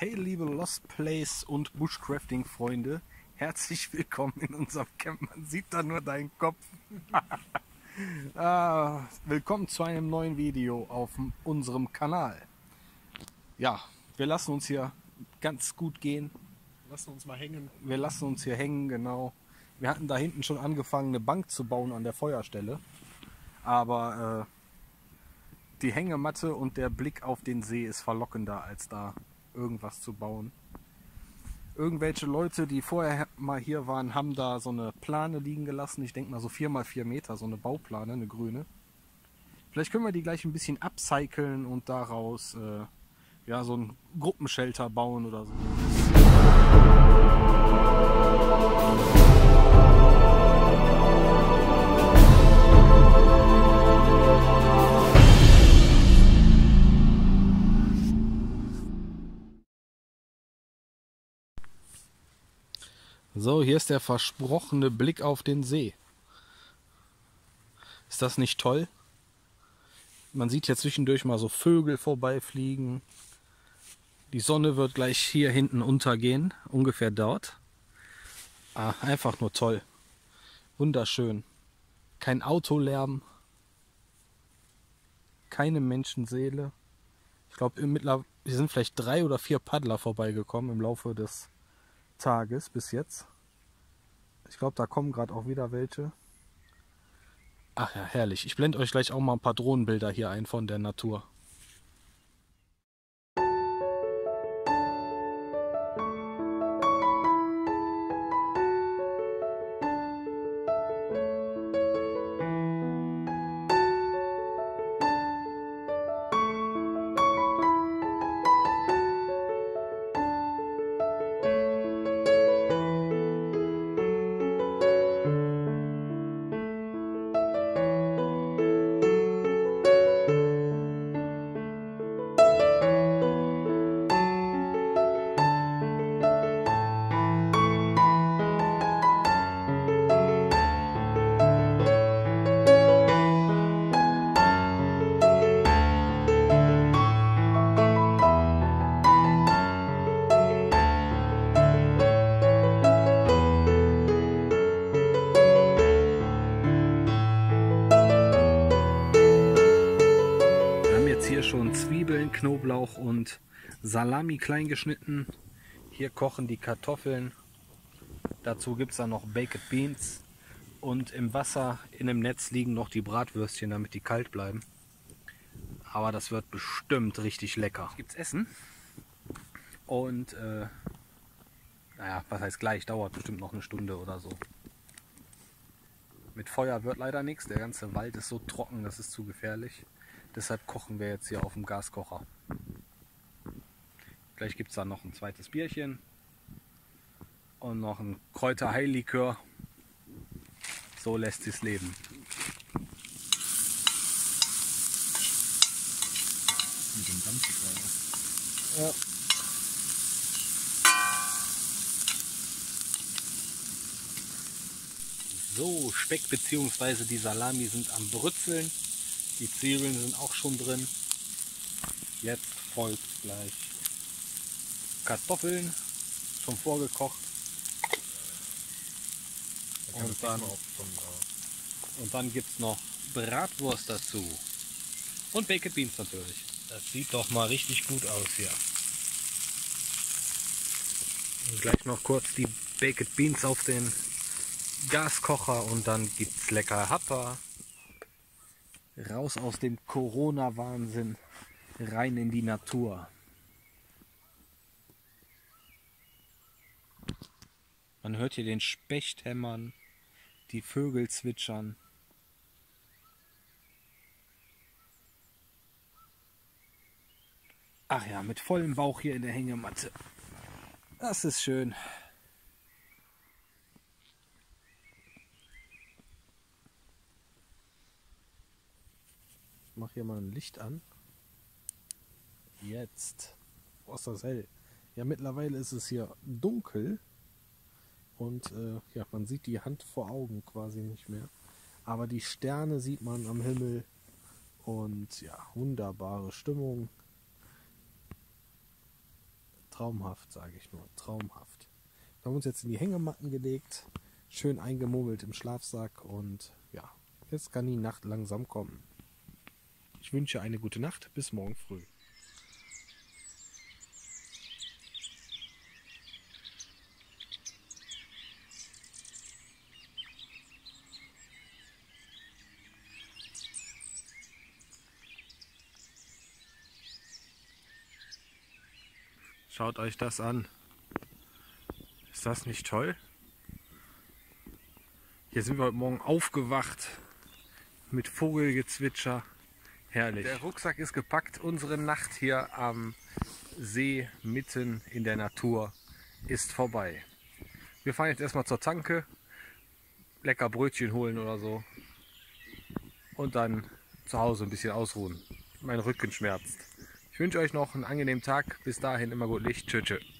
Hey liebe Lost Place und Bushcrafting Freunde, herzlich willkommen in unserem Camp. Man sieht da nur deinen Kopf. ah, willkommen zu einem neuen Video auf unserem Kanal. Ja, wir lassen uns hier ganz gut gehen. Lassen uns mal hängen. Wir lassen uns hier hängen, genau. Wir hatten da hinten schon angefangen, eine Bank zu bauen an der Feuerstelle. Aber äh, die Hängematte und der Blick auf den See ist verlockender, als da irgendwas zu bauen. Irgendwelche Leute, die vorher mal hier waren, haben da so eine Plane liegen gelassen. Ich denke mal so 4x4 Meter, so eine Bauplane, eine grüne. Vielleicht können wir die gleich ein bisschen upcyclen und daraus äh, ja, so ein Gruppenshelter bauen oder so. So, hier ist der versprochene Blick auf den See. Ist das nicht toll? Man sieht hier zwischendurch mal so Vögel vorbeifliegen. Die Sonne wird gleich hier hinten untergehen, ungefähr dort. Ah, einfach nur toll. Wunderschön. Kein Autolärm. Keine Menschenseele. Ich glaube, mittlerweile sind vielleicht drei oder vier Paddler vorbeigekommen im Laufe des Tages bis jetzt. Ich glaube, da kommen gerade auch wieder welche. Ach ja, herrlich. Ich blende euch gleich auch mal ein paar Drohnenbilder hier ein von der Natur. Schon Zwiebeln, Knoblauch und Salami klein geschnitten. Hier kochen die Kartoffeln. Dazu gibt es dann noch Baked Beans. Und im Wasser in dem Netz liegen noch die Bratwürstchen, damit die kalt bleiben. Aber das wird bestimmt richtig lecker. Gibt's Essen. Und äh, naja, was heißt gleich? Dauert bestimmt noch eine Stunde oder so. Mit Feuer wird leider nichts. Der ganze Wald ist so trocken, das ist zu gefährlich. Deshalb kochen wir jetzt hier auf dem Gaskocher. Gleich gibt es dann noch ein zweites Bierchen und noch ein Kräuterheillikör. So lässt es leben. Mit dem Dampf Ja. So, Speck bzw. die Salami sind am Brützeln. Die Zwiebeln sind auch schon drin. Jetzt folgt gleich Kartoffeln, schon vorgekocht. Und dann, und dann gibt es noch Bratwurst dazu. Und Baked Beans natürlich. Das sieht doch mal richtig gut aus hier. Und gleich noch kurz die Baked Beans auf den Gaskocher und dann gibt es lecker Happer raus aus dem Corona-Wahnsinn, rein in die Natur. Man hört hier den Specht hämmern, die Vögel zwitschern. Ach ja, mit vollem Bauch hier in der Hängematte. Das ist schön. Mache hier mal ein Licht an. Jetzt. Oh, ist das hell. Ja, mittlerweile ist es hier dunkel. Und äh, ja, man sieht die Hand vor Augen quasi nicht mehr. Aber die Sterne sieht man am Himmel. Und ja, wunderbare Stimmung. traumhaft, sage ich nur. Traumhaft. Wir haben uns jetzt in die Hängematten gelegt, schön eingemummelt im Schlafsack und ja, jetzt kann die Nacht langsam kommen. Ich wünsche eine gute Nacht, bis morgen früh. Schaut euch das an. Ist das nicht toll? Hier sind wir heute Morgen aufgewacht mit Vogelgezwitscher. Herrlich. Der Rucksack ist gepackt. Unsere Nacht hier am See mitten in der Natur ist vorbei. Wir fahren jetzt erstmal zur Tanke, lecker Brötchen holen oder so und dann zu Hause ein bisschen ausruhen. Mein Rücken schmerzt. Ich wünsche euch noch einen angenehmen Tag. Bis dahin immer gut Licht. Tschüss. tschüss.